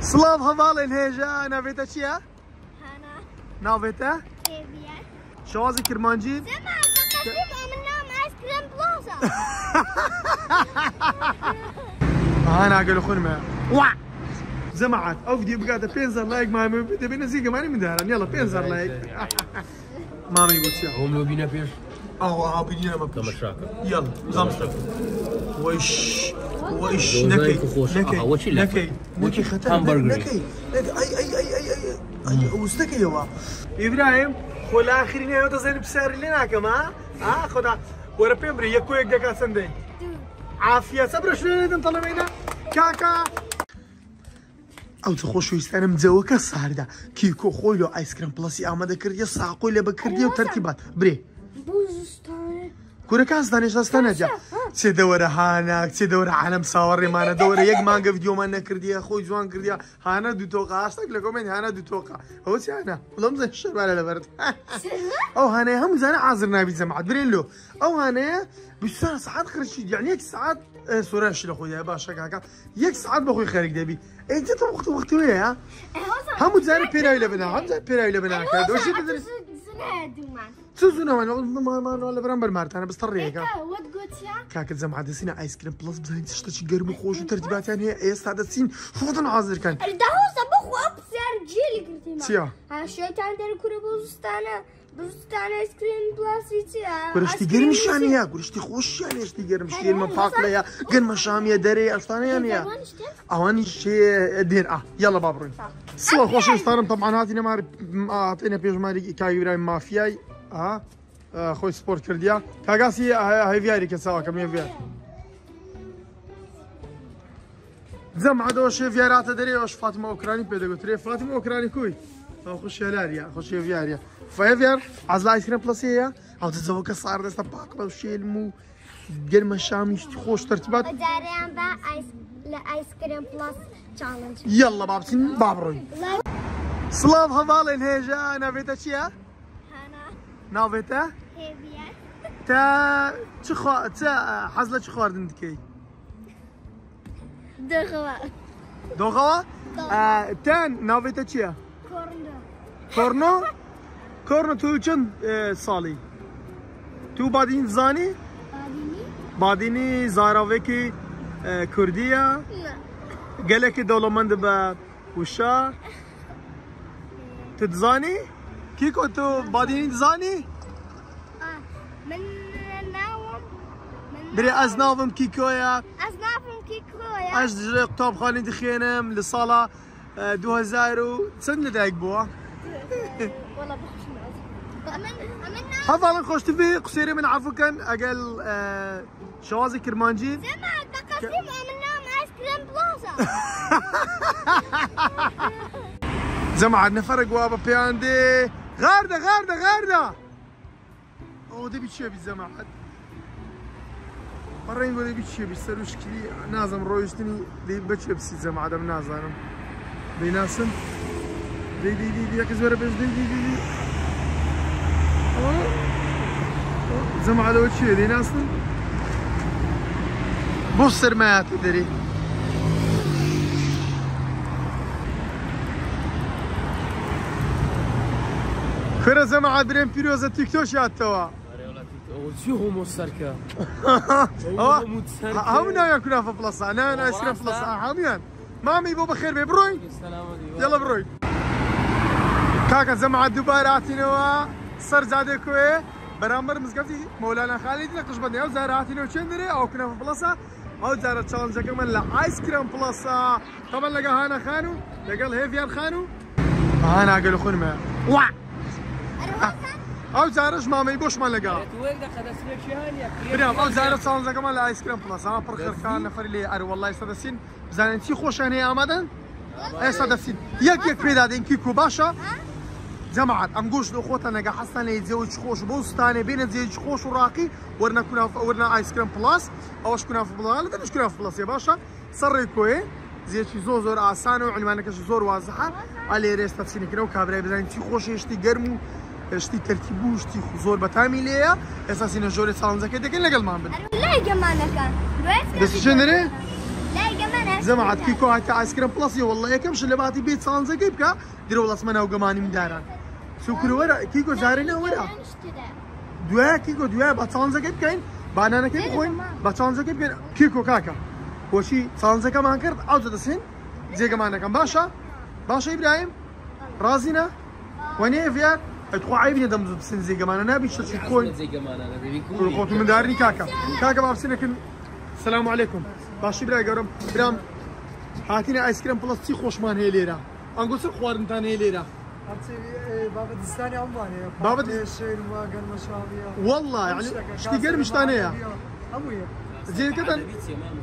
سڵاو هەواڵێن هێژە ناوێتە چییە؟ هانا ناوێتە؟ كيفية شوازی کرمانجی؟ سمع تقسم من نوم ايس كريم بلازا ها ناقل خونمە وا زەماعات ئەو دیێ بگاتە پێنجار لایک مامە دەبێت نزیکەمانی منداران یاڵە پێنجار لایک مامی بۆچیە هم لو بينا فيش وەش دۆزای نەکەی خۆش. نەکەی ئاها، وەچی لەفە؟ نەکەی نەکەی خەتەر هەمبەرگری. نەکەی نەکەی ئەی ئەی ئەی ئەی ئەی ئەی وستەکەیەوە ئیبراهیم خۆ لە آخرین هەیە دەزانێت پساری لێ ناکەم ها؟ ها خۆدا وەرە پێم بری یەک کۆیەک دەکات چەندەی عافیە سەبرە شوێنێتن تەڵەمەینە کاکا ئەو چ خۆشویستانم جەوەکە ساردا کیکۆ خۆی لە ئایسکرم پلسی ئامادە کردیە ساقۆی لە بەکردی و تەرتیبات برێ کورەکان دانێشتستانەجا چێ دەوەرە هاناک چێ دەوەرە عالم ساوەڕێمانە دەوەرە یەک مانگە ڤیددیۆمان نەکردیە خۆی جوان کردیا هانە دو تۆقە هاشتێک لە کۆمنت هانە دو تۆقە. ئەوە چیانە بڵم زە شەرمانە لەبەرت ئەو هانەیە هەموو زانە ئازر نابی جەماعت برێن لۆ. ئەو هانەیە بیستان سعات خرشی یعنی یەک سعات سۆرەش لە خۆی باشە کاکە. یەک سعات بەخۆی خەرێک دەبی. ئەیجە تە وقت وقتوەیە هەموو جارە پێراوی لە بنا هەم جار پێراوی لە بناکە دۆشی بدرێت زنادومان چ زوونەوە لە بەرامبەر مارتانە بستە ڕێگە وات قلت يا؟ کاکە جەمع دەسینە ئایسکرم پلس بزانین شتێکی گەرم و خۆش و تەرتیباتیان هەیە ئێستا دەچین خۆتن حاضرکەن الدهوسة بخو أبصر جيلي قلت ما. چیا ها شيطان در كورة بوزستانة بوزستانة ايس كريم بلاسي تيا گورشتی گەرمیشانە گورشتی خۆشیان هێشتی گەرم شێرمە پاکلەیە گەرمە شامیە دەرێ ئەشتانیان هەیە ئەوانی شێ دێن ئا یاڵە با بڕۆین سڵە خۆشستانم تەماناتی نەمار هاتێنە پێشماری کاگیرای مافیای ئا خۆی سپۆرت کردیا کاگاسی هەویاری کە چاواکەم ێڤێ جەمعەوە شێڤاراتە دەرێەوەش فاتمە ئۆکرانی پێدەگوترێ فاتمە ئۆکرانی کوی؟ خوشێلاریە خۆشێڤارە فەیڤار ئازلایکرە پلسەیە هەوتزەوە کە سار دەستە پاک بە شێلم و گەرمە شامیشت خۆش ترتبات لە ئایسکرم پلاس چاڵنج. یەڵە بابچین بابڕۆین. سڵاو هەواڵێن هێژە نەبێتە چییە؟ نویت؟ هیویت. تا چه خو تا حزلا چه خوردند کی؟ دخوا. دخوا؟ تن نویت چیه؟ کورنو. کورنو؟ کورنو تو چند سالی؟ تو بادین زانی؟ بادینی زارا و کردیا؟ گله کی دولمانت با وشا؟ تدزانی؟ كيكو انتو بعدين زاني؟ آه من ناوم من بري ازنافم كيكويا ازنافم كيكويا اش جري قطاب خالي دخينم لصالة دو هزارو سن لدعيك بوا والله بخش من عزو خوش تفي قصيري من عفو كان أقل شوازي كرمانجي زمع تقسيم امن نام ايس كريم بلوزا زمع عدنا وابا بياندي دێ غاردە غاردە غاردە ئەو دەبی چێ بی زەماعەت بەڕێن گۆ دەبی چێ بی سەر وشکلی نازم ڕۆیشتنی دەی بچێ بسی زەماعەدەم نازانم دەیناسم دەی دەی دەی دەی یەکەس وەرە بێش دەی دەی دەی دەی زەماعەدەوە چێ دەیناسم بۆ سەرمایاتە دەری خێرە زەماعەت برێن پیرۆزە تیکتۆش یادتەوە هەموو ناویان کونافە پلسا ناویان ئاسرە پلسا هەمویان مامی بۆ بەخێر بێ عليكم یڵە بڕۆین کاکە زەماعەت دووبارە هاتینەوە سەر جادێ کوێ بەرامبەر مزگەفتی مۆلانا خالیدی لە قشبەندی ئەو زارە هاتینەوە چێن دەرێ ئەو کونافە پلسا ئەو جارە من لە ئایسکرم پلسا تەمەن لەگە هانە خان و لەگەڵ هێڤیان خان و هاناگەل خونمە وا ئەو جارش مامەی بۆشمان لەگەڵ برام ئەو جارە چاڵنجەکەمان لە ئایسکرم پلسا پڕ خێرکان نەفەری لێ ئەر وڵی سەدەسین بزانین چی خۆشیان هەیە ئامادەن ئێستا دەفسین یەک یەک پێدادەین کیک و باشە جەماعات ئەم گۆشت لە خۆتە نەگە حستان لە جێوچ خۆش بۆ ستانێ بینە جێج خۆش و ڕاقی وەرنە وەرنە ئایسکرم پلاس. ئەوەش کوناف بڵال دەش کوناف پلاسێ باشە سەڕێ کۆێ زیێکی زۆر زۆر ئاسانە و عنوانەکەش زۆر وازەها ئالێ ڕێستا چینەکرە و کابرای بزانین چی خۆش هێشتی گەرم و هێشتی تەرتیب و شتی زۆر بەتامی لێیە ئێستا سینە ژۆری چاڵنجەکە دەکەین لەگەڵمان بن لا يا جماعة كان دەستشێنەرێ لا يا جماعة جەماعەت کیکۆ هاکە ئایسکرم پڵسی والله یەکەم شلەباتی بێت سانزەکەی بکە درە وڵاسمە ناو گەمانی مداران سوکروەرە کیکۆ زارێنە وەرە دوای کیکۆ دوای بە چانزەکەی بکەین بانانەکەی بخۆین بە چانزەکەی بکەین کیکۆ کاکە بۆچی چانزەکەمان کرد ئەو دەسین جێگەمانەکەم باشە باشە ئیبراهیم رازینە وەنێ ڤار ئەتخوا عیبنێ دەم بسن جێگەمانە نابی شەچی کۆین زي كمان أنا بيبي خۆت مندارنی کاکە کاکە بابسینەکەن سلام علیکم باشی برای گەورم برام هاتینە ئایسکرم پڵس چی خۆشمان هەیە لێرە ئەنگۆ چ خواردنتان هەیە لێرە بابا دستاني عماني بابا- الشير ما قال مشاوية والله يعني شتي گەرم شتان هەیە أموية جێکەتەن بيتي يا ماما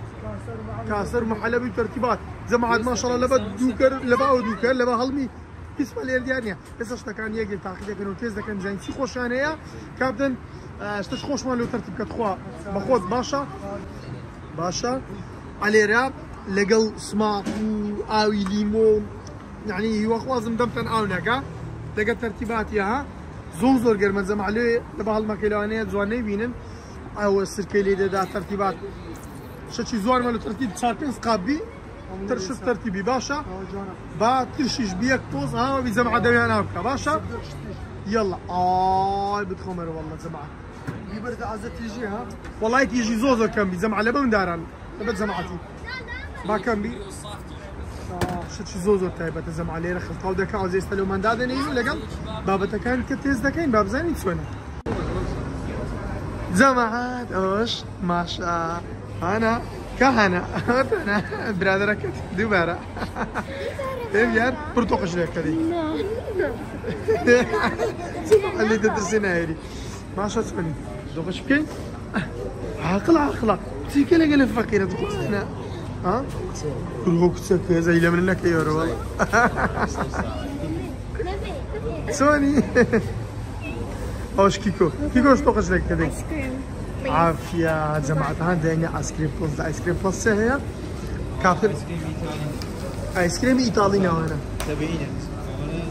كاسر مع کاسەر محەلەبی و تەرتیبات جەماعات ماشەڵە لەبە دووکەر لەبا و دووکەر لەبە هەڵمی پیسمە لێر دیارە ئێستا شتەکان یەکێک تاقی دەکەن و تێز دەکەن خۆشیان هەیە کاپتن شتش خۆشمان لە تەرتیب کە خوا بەخۆت باشە باشە ئەلێرە لەگەڵ سماق و ئاوی لیمۆ یعنی هیوەخوازم دەمتەن ئاو نەکە لەگە تەرتیباتی ها زۆر زۆر گەرمە جەمعلێ لە بە هەڵمەکەی لەوانەیە جوانەی بینن ئەوە سرکەی لێ دەدا تەرتیبات شەچی زۆرمە لە تەرتیب چار پێنج قابی ترش تەرتیبی باشە با ترشیش بیەک پۆز هاوی جەمع دەویان ناو بکە باشە يلا. آي بتخمر والله جماعة يبرد عزة تيجي ها والله تيجي زوزو كم بي زمع لبا من داران. لبا جماعتي ما كم بي آه شت شي لي رخل طاو دكا عزيز استلو من دادن ايو لقل بابا تكان كتيز دكاين باب زاني تسونا جماعات كهنا أنا برادرك. دوبارة إيه يار برتوقش لك كذي اللي تدرسينا هيري ما شاء تسمعني دوقش بكين عاقل عاقلة. تيكي لك اللي فكيرة تقصنا ها؟ كل كتسك زي لمن انك يا والله سوني. أوش كيكو؟ كيكو إيش توقش لك كذي عافية جماعة هذا يعني ايس كريم بلس ايس كريم بلس هي كافر ايس كريم ايطالي نوانا تابعينك أنا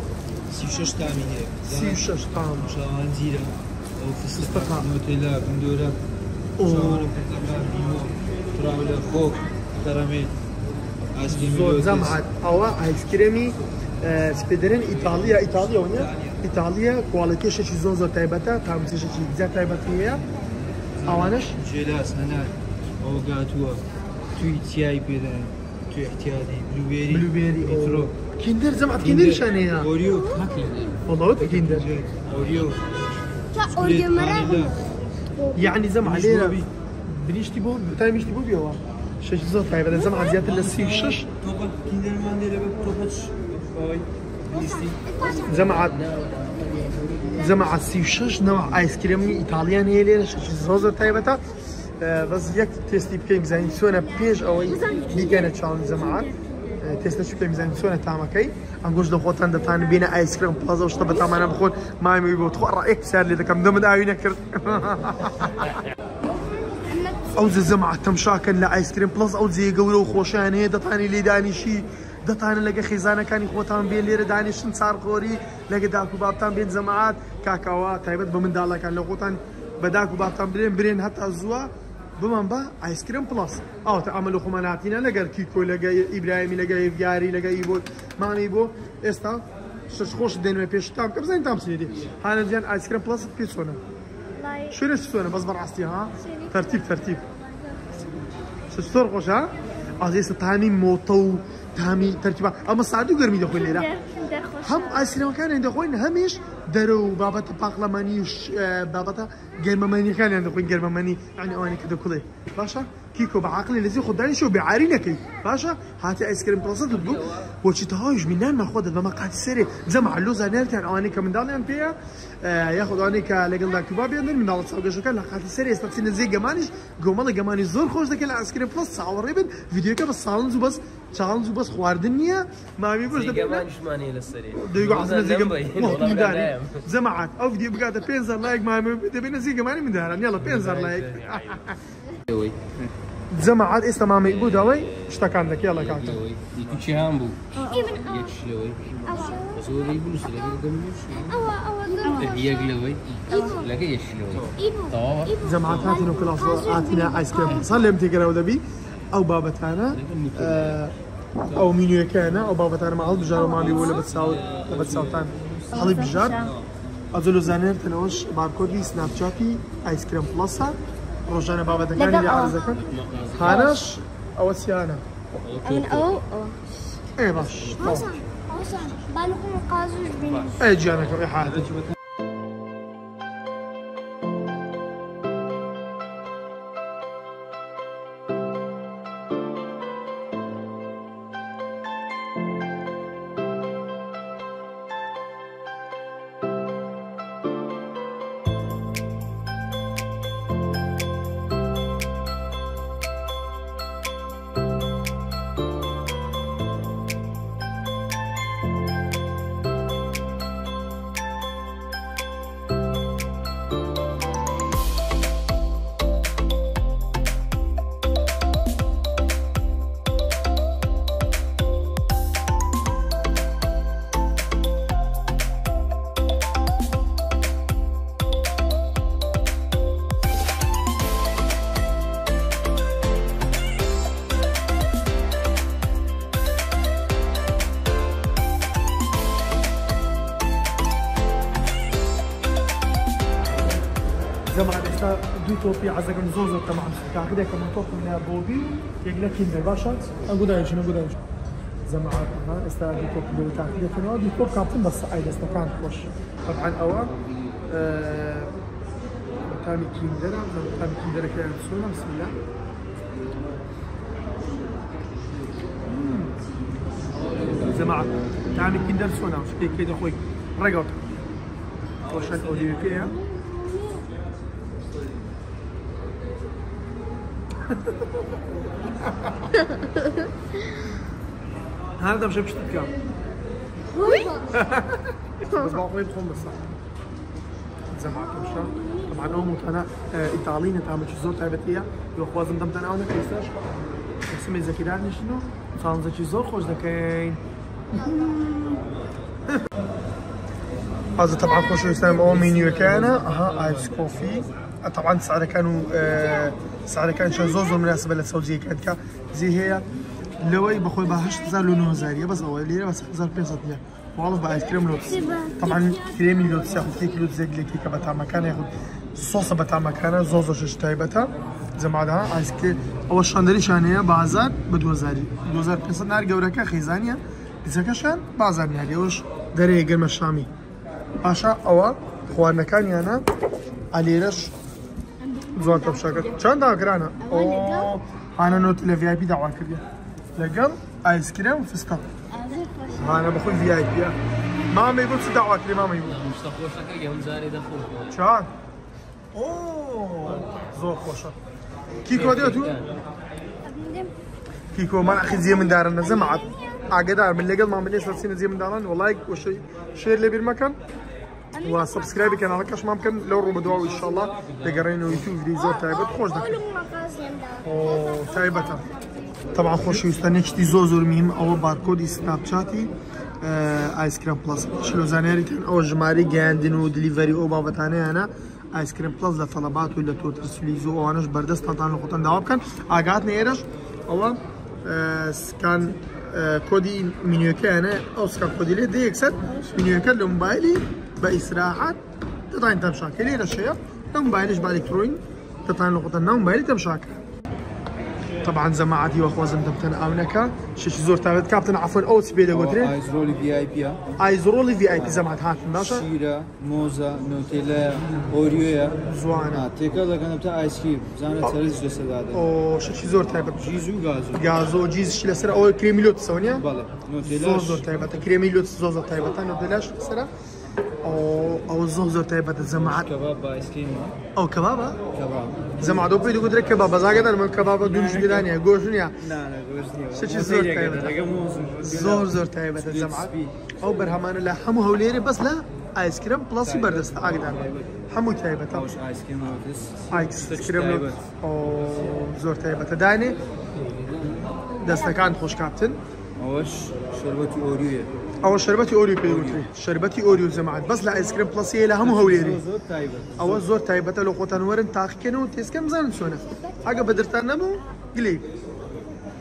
سيشش تامينه سي وشش طعم شاوان زيرا أو فستقة. فستقة نوتيلا بندورة أوه. شاوان فستقة بيمو تراولا خوك كراميل ايس كريم زور لوتس. جمعت أو ايس كريمي آه، سبيدرين ايطاليا ايطاليا ونيا ايطاليا كواليتي شي زور زور تايبتا تام شي شي زي تايبتيه اوانش جيلاس هناك أو قاتوا توي تياي بيدا توي احتياطي بلوبيري بلوبيري مترو أو. كيندر جمعت كيندر شانية اوريو والله وقت كيندر اوريو أوريو مرة فانيلا. يعني زمع مش علينا. بنيشتي بوب تاي مشتي بوبي هو شش زور تايبتا زمع زيادة للسي وشش توبا كيندر مانديلا توباتش باي ليستي جمعت جەمە ئاسی شش نەوە ئایسکرێمی ئیتالیان هەیە لێرە زۆ زۆر تایبەتە. بەس یەک تستی بکەین زانین چۆنە پێش ئەوەی دیگەنە چاون زەماعات تێستە چ پێمیزان چۆنە تامەکەی. ئەنگۆش دەخۆتان دەتان بینە ئایسکرم پازە شتە بە تامانە بخۆن. مامی بۆ تۆ ڕێک سار لێ دەکەم دەمە داوی نەکرد. ئەو زەماعات تەمشاکەن لە ئایسکرم پلس ئەو جێگەورە و خۆشیان هەیە دەتانی لێدانیشی. دەتانە لەگە خێزانەکانی خۆتان بێ لێرە دانیشتن چارخۆری لەگە داکو بابتان بێن زەماعات کاکاوە تایبەت بە منداڵەکان لە خۆتان بە داکو بابتان برێن برێن هەتا زووە. بمان بە ئایسکرم پلاس. ئەوتە ئەمە لە خۆماناتینە لەگەر کیکۆ لەگە ئیبراهیمی لەگە ئیڤگاری لەگە ئی بۆ مانی بۆ. ئێستا شش خۆش دێنێ پێشتام کە بزانین تام سێری هاە جیان ئایسکرم پلاس پێ چۆنە؟ شوێنە چۆنە؟ بەس بەڕاستی ها؟ تەرتیب تەرتیب سۆر خۆشە ئازێستا تانی مۆتە و تامي ترتيبات اما صعدو قرمي دخول ليرة كندر خوش. هم ايسلام كان عند خوين همش درو بابتا باقلماني وش آه، بابتا قرمماني كان عند خوين قرمماني يعني أنا كده كله باشا كيكو بعقلي الذي خداني شو بعارينك باشا هاتي ايس كريم بلس تدبو وشي تهايش منان ما خدت بما قاعد سري زمع اللوزة نالتي عن اواني كمن دالي فيها آه، ياخذ اواني كلقل كباب يندر من دالت سوق شو كان قاعد سري استطيع زي جمانيش قوم الله جماني زور خوش ذاك الايس كريم بلس صور ريبن فيديو كبس سالنز وبس سالنز وبس خواردنيا ما بيبوش زي كمان شو ماني للسرير دقيقة عشان زي والله جم والله من داري نايم. زمعت أو فيديو بقى بينزر لايك ما دبينا زي كمان من داري يلا بينزر لايك دوي زمعت لي متي قراو دبي ئەو بابەتانە آه، ئەو مینوەکانە ئەو بابەتانە ماڵ بژار و ماڵی وە لە بەساوت لە بەساوتان هەڵی بژار ئەزل و زانێتەوەش بارکۆدی سناپچاتی ئایسکرم پلسە ڕۆژانە بابەتەکانی لە ئەوە. عرزەکەن هانەش ئەوە سیانە ئەین ئەو ئێ باش قازوش بینی. ئەی گیانەکە ئێ حاتە تۆپی عزەکەم زۆر زۆر تەمام تاقیدێکە من تۆپم لە بۆبی یەک لە کیندەر باشە ئەنگو داێژن ئەنگو داێژ زەماعات ئێستا دوو تۆپ لەوە تاقیدەکەنەوە دوو تۆپ کاپتن بە سعی دەستەکان خۆش طبعا ئەوە مکامی کیندەرە مکامی کیندەرەکە سۆنا بسم الله جماعة تعمل كندر سونا وش كي كده خوي رجعت وش الأوديو هذا مش بشتي كام بس بخون بس. زماعة مشان طبعا أمو أنا إيطاليين تعمل شو زور تعبتيها يو خوازم دم تنا أنا كيساش اسمي زكيدان شنو صار زكي زور خوش دكين. هذا طبعا خوش يسلم أو منيو كان أها ايس كوفي طبعا سعره كانوا آه سعره كان شان زوزو مناسبه للسعودية كانت كا زي هي. لوي بخوي بها 8000 لو 9000 بس اول ليرة بس 1500 والله بقى كريم لوتس طبعا كريمي لوتس ياخذ كيك لوتس زي كيكه بتاع مكان ياخذ صوصة بتاع مكانه زوزو شش تايبتها زي ما ده ايس كريم اول شاندري شانية بازار ب 2000 2500 نار جوركا خيزانية. دزكشان بازار نادي وش دري قرم الشامي باشا ئەوە خواردنەکانیانە ئالێرەش زۆر تەپشەکە چەند داگرانە؟ هانە نۆت لە VIP داوا کردی لەگەڵ ئایسکرێم فستە هانە بەخۆی VIP مامەی بۆ چ داوا کردی مامەی بوو؟ مشتە خۆشەکە گەمزارێ دەخۆ چان زۆر خۆشە. کیکۆ دێت و کیکۆ من ئەخی زیە مندارن نەزەمەعات ئاگدار من لەگەڵ مامەلێ سەرسینە زیە منداڵان وڵای شێر مەکەن. و سبسکرایب کانال کشمان کن لور رو بدوا و انشالله بگرین و یوتیوب ویدیو تایبت خوش دکن تایبتا طبعا خۆشویستە نێکشتی زۆ زۆر میم ئەوە بارکۆدی سناپچاتی ئایسکرم پلس شلۆزانێری تن ئەو ژماری گەیاندن و دلیڤری ئەو بابەتانەیانە ئایسکرم پلس لە فەلەبات و لە تۆتر سولیز و ئەوانش بەردەستتان لە خۆتان داوا بکەن. ئاگات نێرەش. ئەوە سکان کۆدی مینیۆکەیانە ئەو سکان کۆدی لێ دەیەکسەر مینیۆکە لە موبایلی بە ئیسراحات دەتان تەمشاکە لێرە شەیە لە موبایلش با ئەلکترۆین دەتان لە خۆتان ناو موبایلی تەمشاکە طبعا جماعتي واخوازم دمتن اونكا شش زور تابت. كابتن عفوا اوتس بيدا قدري ئایزرۆلی VIP آيز رولي في آي بي. زعمت هات باشا. شیرە مۆزە نۆتێلە ئۆریۆیە زوانه. تێکە دەکەنە تا ئایسکریم زانە چەرز لەسەدادە أو شش زور تابت. جیز و گاز و غازو جيز شي لسرا أو كريميلوت سونيا بەڵێ زور زور تايبت كريميلوت زور تايبت أنا بلاش لسرا أو أو زور زور تايبت زعمت کەباب بە ئایسکریمە أو كبابا کەباب زعما دو بيدو كبابا زاغدر من كبابا دونش دانيا غوشنيا نانە گۆشت نییە شتي زۆر تایبەتە. لەگە مۆز و زور زور تايبت زعمت أو برهمان لا حمو هوليري بس لا ايس كريم بلس بردست. أقدر حمو تايبت ئەوش ئایسکریم دەست آیس کرێم زۆر تایبەتە دانێ دەستەکان خۆش کاپتن ئەوەش شربەتی ئۆریۆیە ئەوە شربەتی ئۆریو پێوتری شربەتی ئۆریو زەماعات بەس لە ئایسکرم پلسیە لە هەموو هەولێری زۆر تایبەت ئەوە زۆر تایبەتە لە خۆتان وەرن تاقیکەنەوە تێسکەم زانن چۆنە ئەگە بەدرتان نەبوو گلی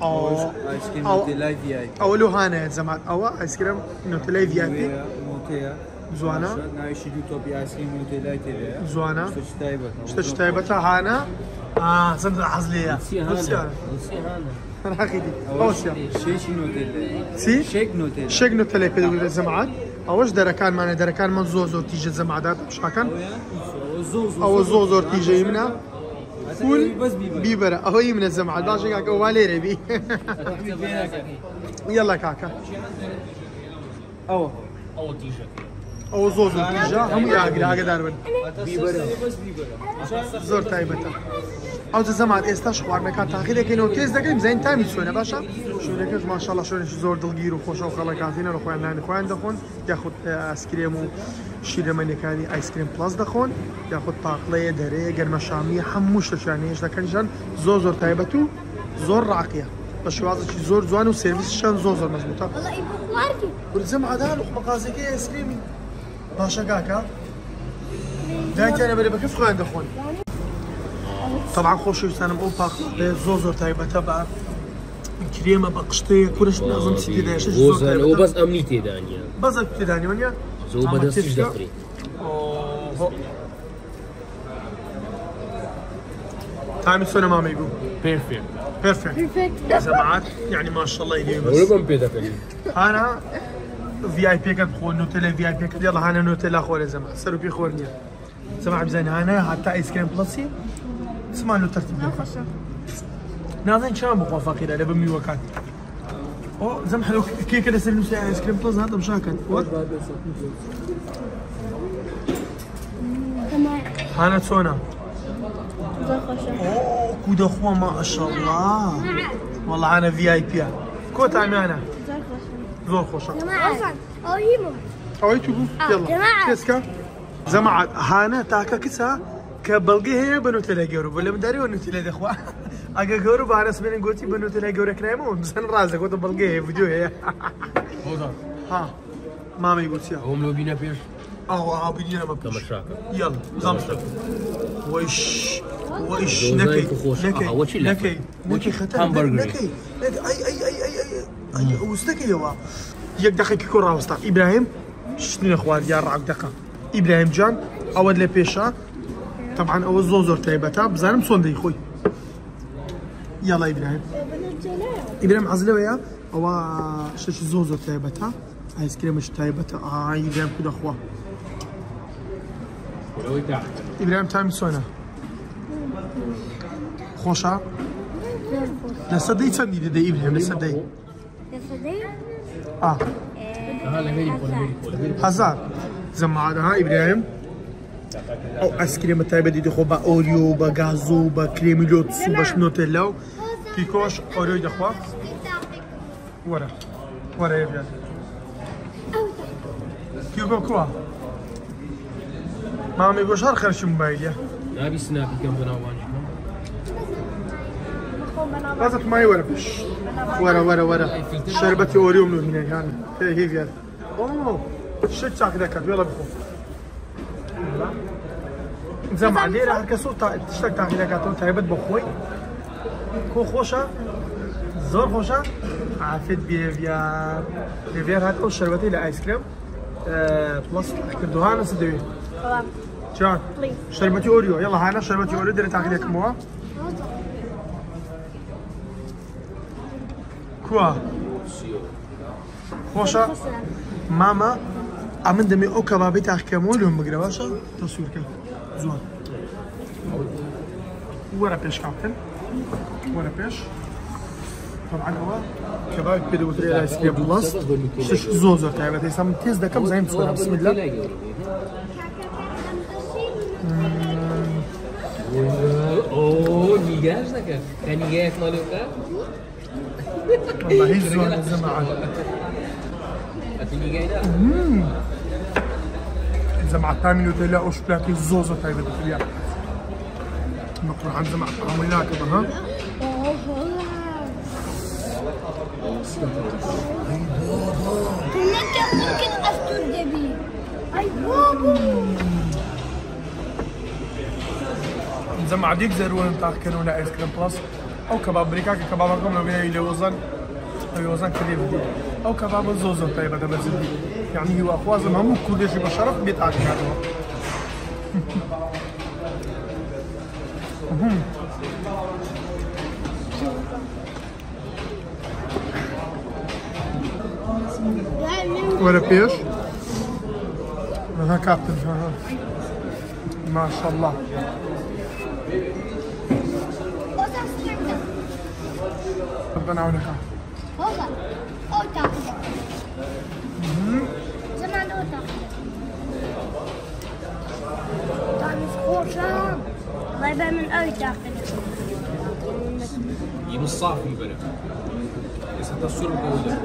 أو ايس كريم أو نوتيلا في اي أو لو هانا زعما أو آيس كريم نوتيلا في بي نوتيلا زوانا؟ نعيش دو كريم نوتيلا تيلا زوانا؟ تايبة شتش تايبتها هانا؟ آه زمزم حزلية. نسي نسي هانا هانا نسي هانا أنا حقيقي أوسيا شيشي نوتيلا سي؟ شيك نوتيلا شيك نوتيلا بيدو زمعات أوش دركان معنا دركان من زور زور تيجي زمعات مش هكذا زوز أو زور زور تيجي يمنا؟ فول بس بيبر بيبرة. أهو يمنا الزمعات باش كاكا والي ربي يلا كاكا. او زوز دیجا هم یاگری هاگه دارون بیبر زور تای بتا او زمان استاش خوار مکان تاخیر کین او تیز زین تایمی شونه باشه شونه کش ماشاءالله شونه زور دلگیر و خوش و خلق هاتینه رو خواین نه خویان دخون. یا خود اسکریم و شیرمەنەکانی کریم پلاس دخون. یا خود تاقلەیە دەرەیە گرم شامی هەموو شتەشانەیەش دەکەنیشان زۆر زۆر تایبەت و زۆر زور بە شوازێکی زور جوان والله سرویسشان زۆر زۆر مەزبوتە برزم عدا مەقازەکەی ئایسکریمی کاکە دایتیانە بەرە بە کەس خۆیان دەخۆن طبعا تایبەتە بە کرێمە بە قشتەیە کورش نازم چی تێدایش غوزان هو بس امنيتي دانيا بەزە تێدانیوەنیە زو بدستش دفري تامی سۆنە مامەی بوو بيرفكت بيرفكت بيرفكت يعني ما شاء الله يديه بس. هانا في اي بي كان خو نوتيلا في اي بي كان يلا هانا نوتيلا خو زعما سرو بي خورنيا زعما بزين هانا حتى ايس كريم بلسي اسمع له ترتيب. ناظرين شام بقوا فقيرة لا بمي وكان أو زعما حلو كيكه اللي سلم سي ايس كريم بلس هذا مشاكل كمان هانا تسونا زي خشب أوه كود أخوة ما شاء الله. والله أنا في اي بي كوت عمي أنا زي خشب زور جماعة. يمو. اوي تشوفوا آه، يلا. جماعة. كيسكا؟ زعما هانا تاكا كسا كبلغي هي بنوتيلا جورو. ولا مداري ونوتيلا دخوا اگه جورو بارس بين قوتي بنوتيلا جورو كنايمو. بسن رازك قوت بلغي هي فيديو هي. ها. مامي يا هم لو بينا بيش آه آه بدينا ما شاكا يلا زمستر وش وش نكي. نكي آه،؟ نكي نكي خطر. نكي نكي. أي اي اي اي اي اي وستكي يوا يك دقيقة كورة وسطا إبراهيم شنو اخوان يا رعب دقة إبراهيم جان اود لي بيشا طبعا اول زور زور تايبتا بزانم صون دي خوي يلا إبراهيم إبراهيم عزلوا يا أو شش زور زور تايبتا ايس كريم مش تايبتا آه إبراهيم كده اخوان ولو تحت ئیبراهیم تامی سۆنە خۆشە لە سەدەی چەندی دەدەی ئیبراهیم لە سەدەی يفضل ئا هلا هيري كول هيري كول هيري هەزار زەماعادەها ئیبراهیم ئەو ئەسکرێمە تایبەتی دەخۆ بە ئۆریۆ بە گازۆ بە کرێمی لۆتس و بە شنۆتێلا و پیکۆش ئۆریۆی دەخوا وەرە وەرە ئێبران پیکۆ کووە مامی گۆش هەر خەرشی موبایلیە نبي سنابي كم بناوانجي لازم معي ورا بش ورا ورا ورا شربتي اوريو من هنا يعني هي هي فيها اوه شت ساك ذاك يلا بخو زعما تشتاق تاعي ذاك تو تعبت بخوي كو خوشة زور خوشة عافيت بيفيار بيفيار هات اول شربتي لايس كريم بلس كردوها أنا سدوي جان شربتي اوريو يلا هانا شربتي اوريو دري تاخذ لك کووە خۆشە ماما ئەمن دەمێ ئەو کەبابی تاکەمەوە لێم بگرە باشە تەسوورکە زۆر وەرە پێش کاپتن وەرە پێش طبعا ئەوە کەبابی پێدەوترێ ئایسکرێم بڵاس شش زۆر تایبەت ئێستا من تێز دەکەم زایم چۆنە بسم الله اوه نيجاش ذاك كان نيجاك مالوكا والله هیچ زۆر زەماعات في نيجاي ده زەماعات تامین و تێلا ئەو شکلاتی زۆر زۆر تایبەت دەکریا نقرأ عن زەماعات عملناك بها كلك ممكن أستر دبي أي بابا زعما عاد يقدروا نتاع كانوا لا آيس كريم بلس؟ ئەو کەباب بریکاکە کەبابەکەم لە بێنەوەی لە وەزان ئەوی وەزان کردێ بدی ئەو کەبابە زۆ زۆر تایبەتە بەرزدی یعنی هیواخوازم هەموو کوردێکی بە شەرف بێت ئاکاتەوە وەرە پێش ها کاپتن ها ها. تاخذ زمان تاخذ من تاخذ الصافي الجودة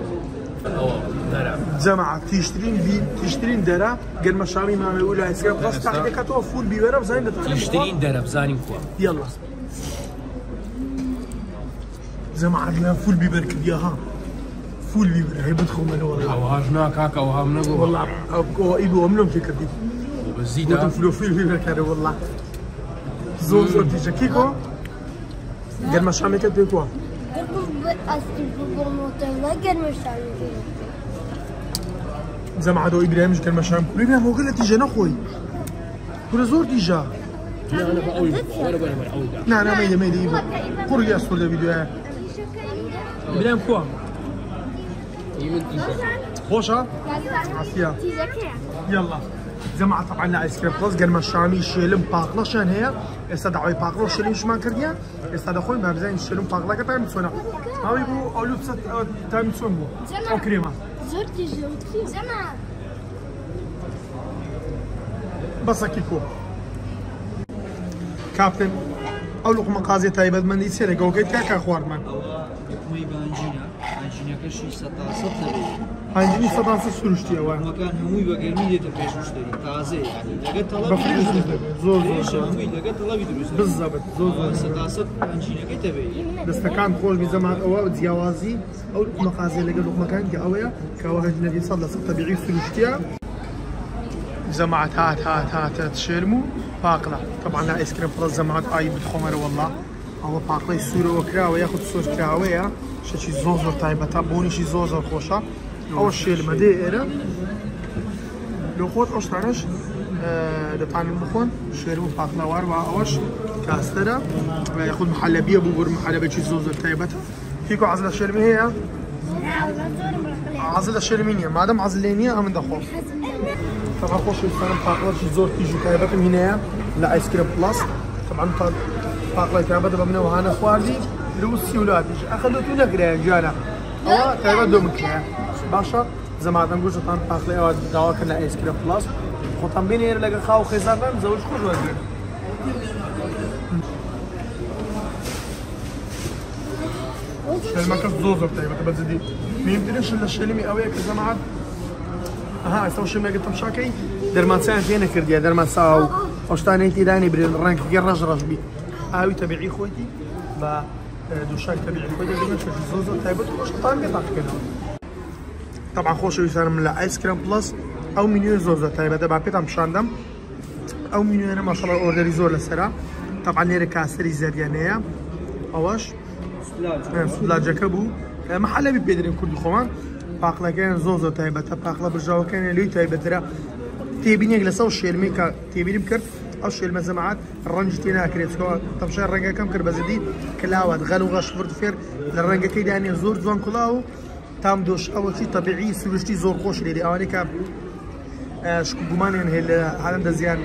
أو درع جماعة تشترين بي تشترين درا قال ما شامي ما يقول لها يسكر بس تحت كاتو فول تشترين درع بزاني كوا يلا جماعة لا فول بيبر كبيا ها فول بيبر هي بدخل من والله. أو هاجناك هكا وهام نقول والله إيبو أملم في كدي وبزيد قلت فلو فول بيبر كده والله. زور زور تيجا كيكو قال ما شامي كده كوا جماعة دو إبراهيم قال ما شام كل إبراهيم هو قال تيجا نخوي كل زور تيجا لا أنا بقول ولا بقول من عودة لا لا ميدي ميدي إيبو قرية أصول الفيديو يمن تيجا خوشة عافية يلا جماعة طبعا لا ايس كريم بلس قال ما الشامي شيلم باقلا شان هي استاد عوي باقلا شيلم شمان كرديا استاد خوي ما بزين شيلم باقلا كتايم تسونا هاوي بو اولو بسات تايم تسون بو أو كريمة زرت زرت زمان بس كيكو كابتن اولو مقازي تايبد من دي سيري قوكيت كاكا خوار من حکومەی بانجینە بانجینەکەشی سە تا سە دەبێت هنجيني صدان سرشتي اوان هەمووەکان هەمووی بە گەرمی دێتە پێش مشتری یعنی لەگە پێش زور هەمووی لەگە تەڵەبی دروست بالضبط زور زور سە تا سە بانجینەکەی دەبێت دەستەکان خۆش زەمان ئەوە جیاوازی ئەو مەقازێ لەگە لوقمەکان کە ئەوەیە کەەوە هەج نەبی سەد لە سەد تەبیعی سروشتیە جەماعت هات هات هات تشێرم و پاقلا طبعا لا ئیسکرم پڕ زەمات ئای بتخۆمەرە والله ئەوە پاقلەی سوورەوە کراوە یاخود سۆش کراوەیە شەکی زۆر زۆر تایبەتە بۆنیشی زۆر زۆر خۆشە ئەوە شێلمە دێ ئێرە لە خۆت ئەو شتانش دەتوانن بخۆن شێرم و پاقلاوار و ئەوەش کاستەرە یاخود محلبیە بوو بر محلبێکی زۆر زۆر تایبەتە فیکو عزل لە شێرمی هەیە عزل لە شێرمی نییە مادەم عزل لێ نییە ئەمن دەخۆم يستلم باقلات زور تيجي تايبتهم هنا لا ايس كريم بلس طبعا باقلة تايبت بمنا وهانا خوالي لوسي ولاديش اخذتو نقرا جانا هو تايبت دوم كيا باشا زمان نقول طبعا باقلة أو دوا كنا ايس كريم بلس خطان بين ير لقى خاو خيزان زوج خوش وزير المكان زوزر تايبت بس دي ميمتنش الا الشلمي اويك زمان ها ئێستا شم لەگە تەمشاکەی. دەرمانسیان پێ نەکردیە دەرمان سا و ئەوشتانەی تێدانی برێن ڕەنگگە ڕژ ڕژ بی ئاوی تەبیعی خۆیتی بە دووشای تەبیعی خۆی دەگەن زۆ زۆر تایبەت خۆشتان بێتاکەنەوە طبعا خۆشەویستانم لە ئایسکرم پلس ئەو مینیۆ زۆر زۆر تایبەتە با پێتان پیشاندەم ئەو مینیۆنە ماشەڵ ئۆردەری زۆر لەسرە طبعا لێرە کاسەری زەریانەیە ئەوەش سلاجەکە بوو محلەبی پێدرێن کوردی خۆمان پاقلەکەیان زۆ زۆر تایبەتە پاقلە بژاوەکەیان لێی تایبەترە تێبینێک لەسە شێلمی کە تێبیرم کرد ئەو شێلمە زەماعات ڕەنج تێ ناکرێتەوە تەمشای ڕەنگەکەم کرد بەزدی کلاوات غەل و غەش فرد فێر لە ڕەنگەکەی دانێ زۆر جوان کوڵاو و تام دۆش ئەوەی تەبیعی سروشتی زۆر خۆش لێری ئەوانەی کە گومانیان هەیە لە هەرم دەزیان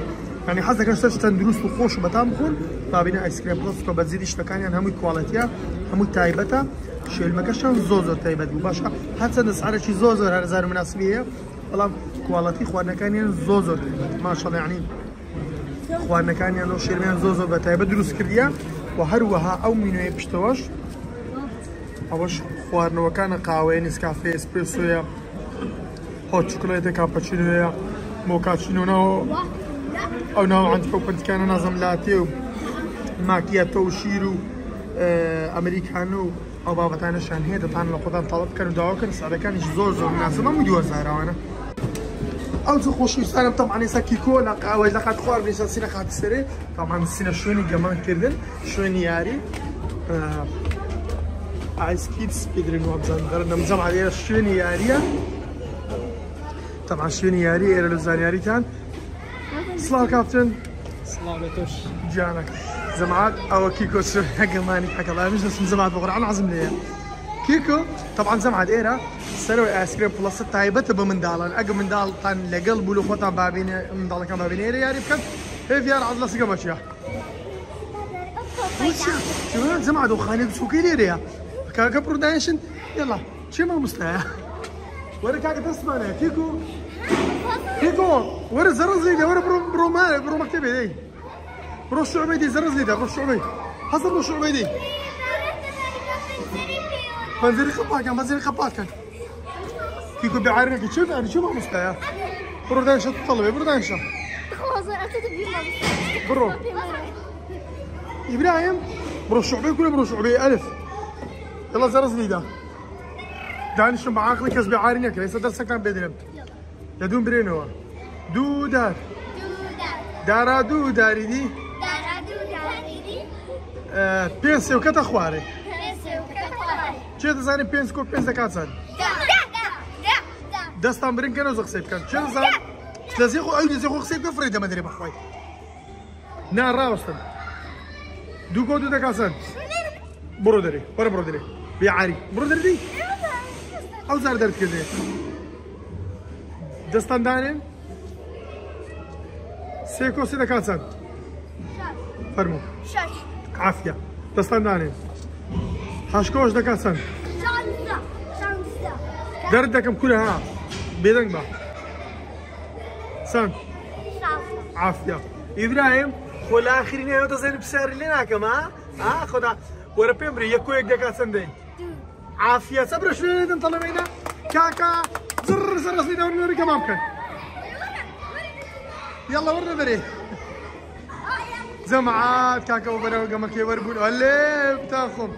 ینی حەز دەکەن شتە تەندروست و خۆش بەتام بخۆن بابینە ئایسکرێن پلس کە بەزیری شتەکانیان هەمووی کوواڵەتە هەمووی تایبەتە شێلمەکەشان زۆر زۆر تایبەت بوو باشە هەرچەندە سعرێکی زۆر زۆر هەرزار مناسبیەیە بەڵام کوواڵەتی خواردنەکانیان زۆر زۆر ماشەڵ یعنی خواردنەکانیان لەو شێرمیان زۆر زۆر بە تایبەت دروست کردیە و هەروەها ئەو مینوێ پشتەوەش ئەوەش خواردنەوەکانە قاوەیە نیسکافێ ئسپرسۆیە هۆ چکلێتە کاپەچینوەیە مۆکاچینۆنەوە ئەو ناو ئەنتیکۆپنتیکانە نازەم لاتێ و ماکیەتە و شیر و ئەمریکان و ئەو بابەتانەشان هەیە دەتان لە خۆدان تاڵب بکەن و داواکەن سعرەکانیش زۆر زۆر مناسب هەموو دووەزارەوانە زۆر خۆشویستانم تەمانی سەکیکۆ لە قاوەی لە قات خوار بێسە سینە خاتی سەرێ تامان سینە شوێنی گەمانکردن شوێنی یاری آيس كيدز بيدرين وابزان درنا مزمع ديال الشوني ياريا طبعا شوني ياري إيرا لوزان ياري كان سلام كابتن. سلام توش جانك. زمعات أو كيكو شو ماني حكى الله مش اسم زمعات بقرا أنا عزم ليه. كيكو؟ طبعا زمعات ايرا سلوي آيس كريم بلس تايبت بمن دالان أقل من دال طن لقلب ولو خوتا بابين من دال كان بابين ايرا ياري بكن هي فيار عضله سقمشيا وشا شو زمعات وخاني شو كيدير كاكا برودانشن يلا. شو ما مستاهل ورا كاكا تسمعنا كيكو. كيكو. ورا زرزي ورا برو برو ما برو مكتبي دي. برو الشعبيدي زرزي ده برو الشعبيدي حسب برو الشعبيدي منزلي خباك كان منزلي خباك. كيكو بيعارنك شوف يعني شو ما مستاهل برو دانشا تطلبي برو دانشا برو. إبراهيم برو الشعبي كله برو شعبي. ألف. يلا زرز لي ده داني شو معاك؟ لي كسبي عارنك ليس درسك كان بيدرب يدون برينو. دو دار. دارا دو داري دي. آه بينسي وكتا خواري چه دزانی پێنج کۆ پێنج دەکاتن دەستان برین کە نەزە قسەی بکەن چه دەزان لەزی خۆ ئەو لەزی خۆ قسەی بفرێ دەمەدرێ بەخوای نا ڕاوستن دوو کۆ دوو دەکاتن بڕۆ دەرێ وەرە بڕۆ دەرێ بیعاری بڕۆ دەردی ئەو زار دەردکردێ دەستان دانێن سێ کۆ سێ دەکاتن فەرمو عافیە دەستان دانێن هەشکۆش دەکاتن دەرد دەکەم کورە ها بێدەنگ بە چەند عافیە ئیبراهیم خۆ لە ئاخری نێ دەزێن پساری لێ ناکەم ها؟ ها خۆدا وەرە پێم برێ یەک کۆیەک دەکات چەندەی عافیە سەبرە شوێنێتن تەڵەمەینە کاکا زر زەرەسی دەورنەوەری کەمام بکەن يلا ورنا بري زمعات كاكا وبرا وقمك يوربون هلي بتاخم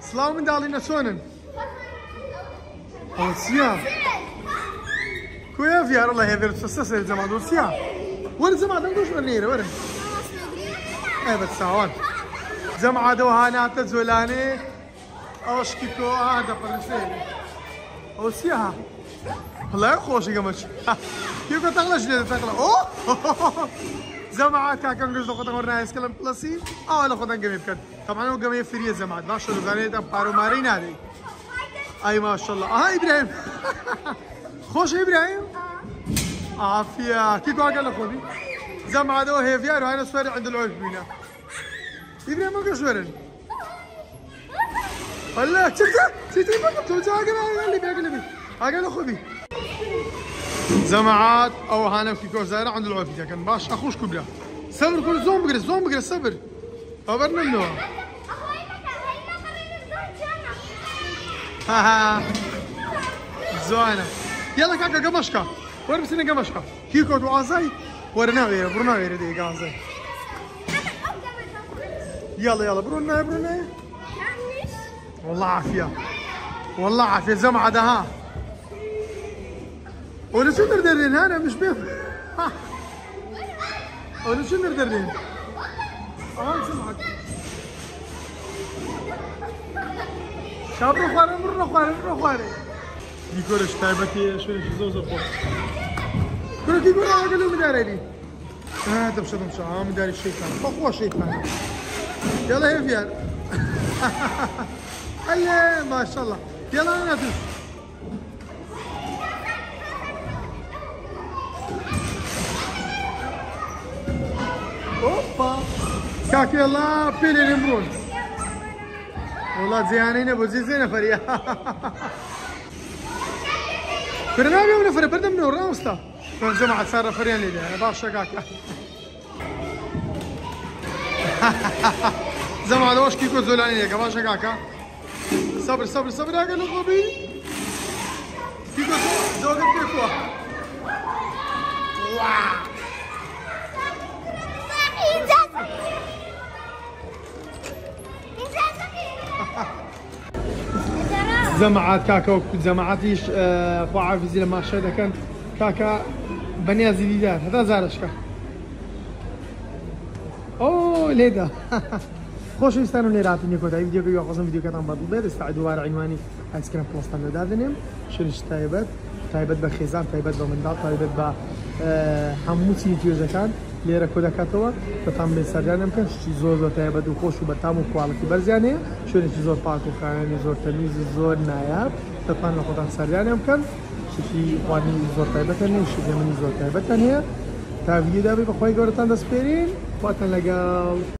سلاو من دالينا شونن أو سيا كويا في الله هذا تفسس الجماعة دول سيا وين زمعة دندوش ورنيرة وين إيه بتساوان زمعة دو هانا تزولاني اوش كيكو هذا فرنسي أو سيا والله خوش قمش كيف تغلش ليه تغلى اوه زمعات كان قصدو خدان ورنا اس كلام بلسي آه لا خدان قمي بكن طبعا هو قمي فريه زمعات ما شاء الله زانيت بارو مارين هذه اي ما شاء الله آه إبراهيم خوش إبراهيم عافيه كيف قال خذي زمعات هو هي فيار وهنا سوري عند العوش بينا إبراهيم ما قشورن هلا شفت شفت ما قلت له قال لي قال لي قال خذي زمعات أو هانا في كوزارة عند العوفية كان باش أخوش كبرى صبر كل زوم بقرا زوم بقرا صبر. خبرنا منه. ها ها. زوانا يلا كاكا قمشكا. وين بسنا قمشكا. كيكو وعزاي ورنا غير برنا غير دي قازاي يلا يلا برونا برونا والله عافية. والله عافية زمعة ده ها. ولا شو دردرين أنا مش بيف ولا شو دردرين آه سمعك شاب خواري مر خواري مر خواري يقولش تايبتي شو شو زوز بو كل كي يقول قال له مداري لي ها تمشي تمشي آه مداري الشيطان فقوى شيطان يلا يا فيان هيا ما شاء كاك يلا بيلي الامرون والله زيانين ابو زي زينه فريا برنامج ولا فريا برنامج من ورا مستا كان جماعة صار فريان لي أنا باشا كاكا زمع دوش كيكو زولاني لك باشا كاكا صبر صبر صبر يا قلو غبي كيكو زوجة كيكو واو زمعات كاكا زمعاتيش خو عافزي لما شهد كان كاكا بني زيدان هذا زارشكا أوه ليدا. خۆشەویستانم لێراتنی کۆتایی ویددیوکە یاخۆزم ویددیوکەتان بەدڵ بێت ئێستا دووارە عینوانی ئایسکرم پۆستان لەدادنێم شوێنش تایبەت تایبەت بە خێزان تایبەت بە منداڵ تایبەت بە هەموو چی توێژەکان لێرە کۆ دەکاتەوە؟ بەتان بێ سەرجانم بکەن شتی زۆر زۆر تایبەت و خۆش و بەتام و کوواڵەتی بەرزیانەیە. شوێنێکی زۆر پاک و خانانی زۆر تەمیزی زۆر نایاب. دەتوان لە خۆتان سەرجانیان بکەن شتی خوانی زۆر تایبەتەن هەیە شتی منی زۆر تایبەتەن هەیە تا ویدیو دابێ بەخوای گەورەتان دەسپێرین خواتان لەگەڵ.